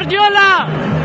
就丢了